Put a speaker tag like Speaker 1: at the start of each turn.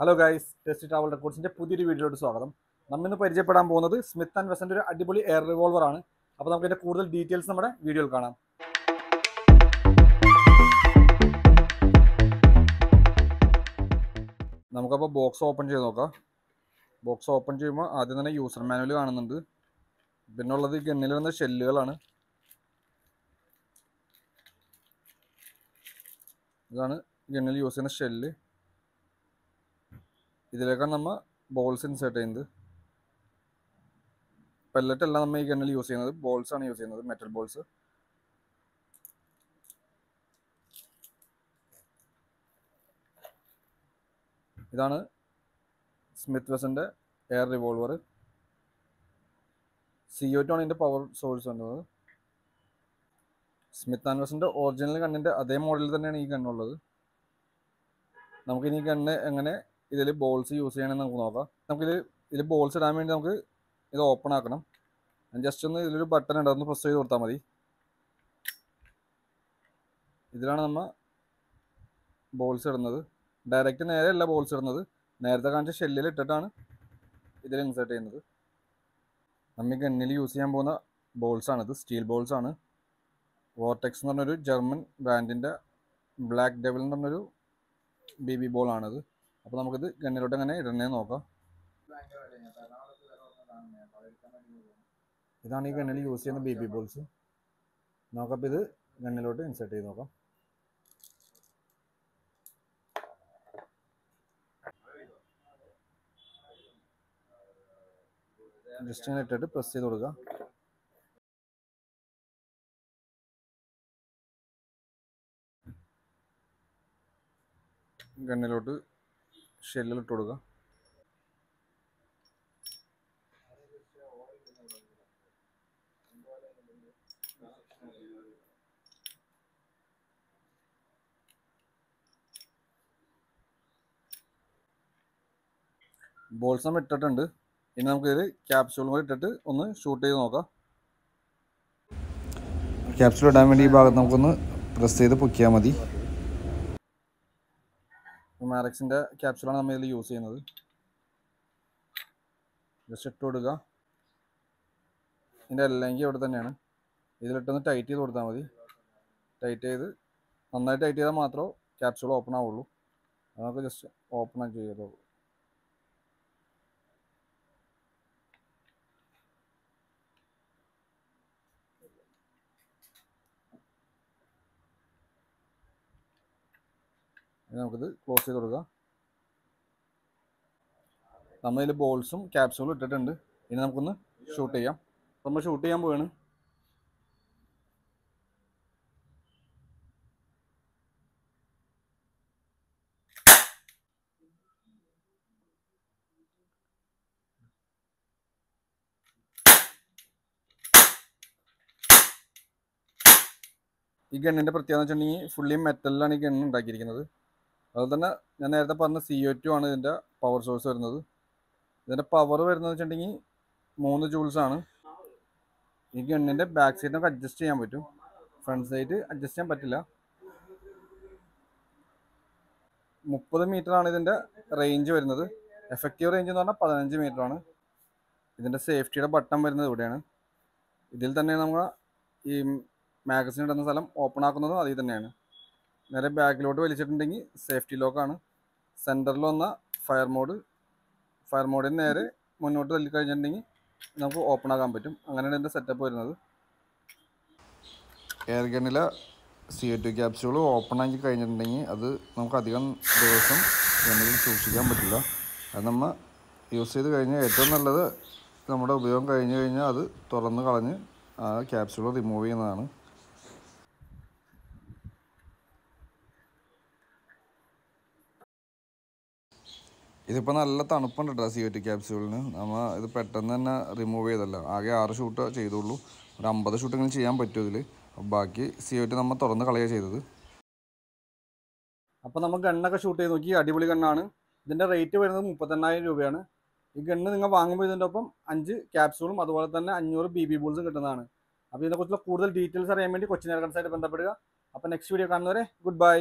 Speaker 1: Hello guys test travel റെക്കോർഡ്സിന്റെ പുതിയൊരു വീഡിയോയിലോട്ട് സ്വാഗതം. നമ്മിന്ന് പരിചയപ്പെടാൻ പോകുന്നത് സ്മിത്ത് ആൻഡ് വെസന്റെ ഒരു അടിപൊളി എയർ റിവോൾവർ ആണ്. അപ്പോൾ നമുക്ക് ഇതിന്റെ കൂടുതൽ ഡീറ്റെയിൽസ് നമ്മുടെ വീഡിയോയിൽ കാണാം. നമുക്കപ്പോൾ ബോക്സ് ഓപ്പൺ ചെയ്ത് നോക്കാം. ബോക്സ് ഓപ്പൺ ചെയ്യുമ്പോൾ ആദ്യം തന്നെ യൂസർ മാനുവൽ കാണുന്നുണ്ട്. പിന്നെ ഉള്ളത് ഗണ്ണിൽ വന്ന ഷെല്ലുകളാണ് ഇതാണ് ഗണ്ണിൽ യൂസ് ചെയ്യുന്ന ഷെല്ല് ഇതിലേക്കാണ് നമ്മൾ ബോൾസ് ഇൻസേർട്ട് ചെയ്യുന്നത്. പെല്ലറ്റ് അല്ല നമ്മൾ ഈ ഗണ്ണിൽ യൂസ് ചെയ്യുന്നത്. ബോൾസ് ആണ് യൂസ് ചെയ്യുന്നത് മെറ്റൽ ബോൾസ് ഇതാണ് Smith വെസന്റെ air revolver C O two ആണ് ഇതിന്റെ പവർ സോഴ്സ് വരുന്നത് സ്മിത്ത് ആൻഡ് വെസന്റെ ഒറിജിനൽ ഗണ്ണിന്റെ അതേ മോഡലിൽ തന്നെയാണ് ഈ ഗണ്ണുള്ളത് നമുക്കിനി ഗണ്ണ് എങ്ങനെ ഇതിൽ ബോൾസ് യൂസ് ചെയ്യണമെന്ന് നമുക്ക് നോക്കാം. നമുക്കിത് ഇതിൽ ബോൾസ് ഇടാൻ വേണ്ടി നമുക്ക് ഇത് ഓപ്പൺ ആക്കണം. ജസ്റ്റ് ഒന്ന് ഇതിലൊരു ബട്ടൺ ഉണ്ട് അതൊന്ന് പ്രസ് ചെയ്ത് കൊടുത്താൽ മതി. ഇതിലാണ് നമ്മൾ ബോൾസ് ഇടുന്നത്. ഡയറക്റ്റ് നേരെയല്ല ബോൾസ് ഇടുന്നത്. നേരത്തെ കാണിച്ച ഷെല്ലിൽ ഇട്ടിട്ടാണ് ഇതിൽ ഇൻസേർട്ട് ചെയ്യുന്നത്. നമ്മൾ ഗണ്ണിൽ യൂസ് ചെയ്യാൻ പോകുന്ന ബോൾസ് ഇത്. സ്റ്റീൽ ബോൾസ് ആണ്. വോർടെക്സ് എന്ന് പറഞ്ഞൊരു ജർമ്മൻ ബ്രാൻഡിന്റെ ബ്ലാക്ക് ഡെവൽ എന്ന് പറഞ്ഞൊരു ബി ബി ബോളാണിത് അപ്പോൾ നമുക്കിത് ഗണ്ണിലോട്ട് എങ്ങനെ ഇടണേ നോക്കാം. ഇതാണ് ഈ ഗണ്ണിൽ യൂസ് ചെയ്യുന്ന ബി ബി ബോൾസ് നോക്കപ്പോൾ ഇത് ഗണ്ണിലോട്ട് ഇൻസേർട്ട് ചെയ്ത് നോക്കാം. ജസ്റ്റ് ഇട്ടിട്ട് പ്രസ് ചെയ്ത് കൊടുക്കുക. ഗണ്ണിലോട്ട് ഷെല്ലിൽ ഇട്ട് കൊടുക്കുക ബോൾസം ഇട്ടിട്ടുണ്ട്. ഇനി നമുക്ക് ഇതിൽ ക്യാപ്സ്യൂൾ കൂടി ഇട്ടിട്ട് ഒന്ന് ഷൂട്ട് ചെയ്ത് നോക്കാം. ക്യാപ്സ്യൂൾ ഇടാൻ വേണ്ടി ഈ ഭാഗത്ത് നമുക്കൊന്ന് പ്രസ് ചെയ്ത് പൊക്കിയാൽ മതി. മാരക്സിന്റെ ക്യാപ്സ്യൂളാണ് നമ്മൾ ഇതിൽ യൂസ് ചെയ്യുന്നത്. ജസ്റ്റ് ഇട്ട് കൊടുക്കുക ഇതിന്റെ അല്ലെങ്കിൽ ഇവിടെ തന്നെയാണ്. ഇതിലിട്ടൊന്ന് ടൈറ്റ് ചെയ്ത് കൊടുത്താൽ മതി. ടൈറ്റ് ചെയ്ത് നന്നായി ടൈറ്റ് ചെയ്താൽ മാത്രമേ ക്യാപ്സൂൾ ഓപ്പൺ ആവുള്ളൂ. നമുക്ക് ജസ്റ്റ് ഓപ്പൺ ആക്കി ചെയ്തോളൂ. നമുക്കിത് ക്ലോസ് ചെയ്ത് കൊടുക്കാം. നമ്മളിൽ ബോൾസും ക്യാപ്സൂളും ഇട്ടിട്ടുണ്ട്. ഇനി നമുക്കൊന്ന് ഷൂട്ട് ചെയ്യാം. നമ്മൾ ഷൂട്ട് ചെയ്യാൻ പോവാണ്. ഈ ഗണ്ണിന്റെ പ്രത്യേകത എന്ന് വെച്ചിട്ടുണ്ടെങ്കിൽ ഫുള്ളി മെറ്റലിലാണ് ഈ ഗണ്ണ് ഉണ്ടാക്കിയിരിക്കുന്നത്. അതുപോലെ തന്നെ ഞാൻ നേരത്തെ പറഞ്ഞ സി ഒ ടു ആണ് ഇതിന്റെ പവർ സോഴ്സ് വരുന്നത്. ഇതിന്റെ പവർ വരുന്നത് വെച്ചിട്ടുണ്ടെങ്കിൽ മൂന്ന് ജൂൾസ് ആണ്. ഈ ഗണ്ണിന്റെ ബാക്ക് സൈഡ് നമുക്ക് അഡ്ജസ്റ്റ് ചെയ്യാൻ പറ്റും. ഫ്രണ്ട് സൈഡ് അഡ്ജസ്റ്റ് ചെയ്യാൻ പറ്റില്ല. മുപ്പത് ആണ് ഇതിന്റെ റേഞ്ച് വരുന്നത്. എഫക്റ്റീവ് റേഞ്ച് എന്ന് പറഞ്ഞാൽ പതിനഞ്ച് ആണ്. ഇതിന്റെ സേഫ്റ്റിയുടെ ബട്ടൺ വരുന്നത് ഇവിടെയാണ്. ഇതിൽ തന്നെ നമ്മൾ ഈ മാഗസിൻ ഇടുന്ന സ്ഥലം ഓപ്പൺ ആക്കുന്നതും. അതിൽ തന്നെയാണ്. നേരെ ബാക്കിലോട്ട് വലിച്ചിട്ടുണ്ടെങ്കിൽ സേഫ്റ്റി ലോക്കാണ് സെന്ററിൽ വന്ന ഫയർ മോഡ് ഫയർ മോഡിന് നേരെ മുന്നോട്ട് തള്ളി കഴിഞ്ഞിട്ടുണ്ടെങ്കിൽ നമുക്ക് ഓപ്പൺ ആക്കാൻ പറ്റും. അങ്ങനെയാണ് ഇതിന്റെ സെറ്റപ്പ് വരുന്നത്. Air ഗണ്ണിലെ C O two capsule open ആക്കി കഴിഞ്ഞിട്ടുണ്ടെങ്കിൽ അത് നമുക്ക് അധികം ദിവസം ഗണ്ണിൽ സൂക്ഷിക്കാൻ പറ്റില്ല. അത് നമ്മൾ യൂസ് ചെയ്ത് കഴിഞ്ഞാൽ ഏറ്റവും നല്ലത് നമ്മുടെ ഉപയോഗം കഴിഞ്ഞ് കഴിഞ്ഞാൽ അത് തുറന്ന് കളഞ്ഞ് ആ ക്യാപ്സ്യൂൾ റിമൂവ് ചെയ്യുന്നതാണ്. ഇതിപ്പോൾ നല്ല തണുപ്പുണ്ട് കേട്ടോ സി ഒ ടി ക്യാപ്സ്യൂളിന് നമ്മൾ ഇത് പെട്ടെന്ന് തന്നെ റിമൂവ് ചെയ്തല്ലോ. ആകെ ആറ് ഷൂട്ട് ചെയ്തുള്ളൂ. ഒരു അമ്പത് ഷൂട്ടെങ്കിലും ചെയ്യാൻ പറ്റും ഇതിൽ ബാക്കി സി ഒ ടി നമ്മൾ തുറന്ന് കളയുക ചെയ്തത്. അപ്പോൾ നമ്മൾ ഗണ്ണൊക്കെ ഷൂട്ട് ചെയ്ത് നോക്കി. അടിപൊളി ഗണ്ണാണ്. ഇതിന്റെ റേറ്റ് വരുന്നത് മുപ്പത്തെണ്ണായിരം രൂപയാണ്. ഈ ഗണ്ണ് നിങ്ങൾ വാങ്ങുമ്പോൾ ഇതിന്റെ ഒപ്പം അഞ്ച് ക്യാപ്സ്യൂളും അതുപോലെ തന്നെ അഞ്ഞൂറ് ബി ബി ബോൾസും കിട്ടുന്നതാണ്. അപ്പോൾ ഇതിനെക്കുറിച്ചുള്ള കൂടുതൽ ഡീറ്റെയിൽസ് അറിയാൻ വേണ്ടി കൊച്ചിനെ കൺസായിട്ട് ബന്ധപ്പെടുക. അപ്പോൾ നെക്സ്റ്റ് വീഡിയോ കാണുന്നവരെ ഗുഡ് ബൈ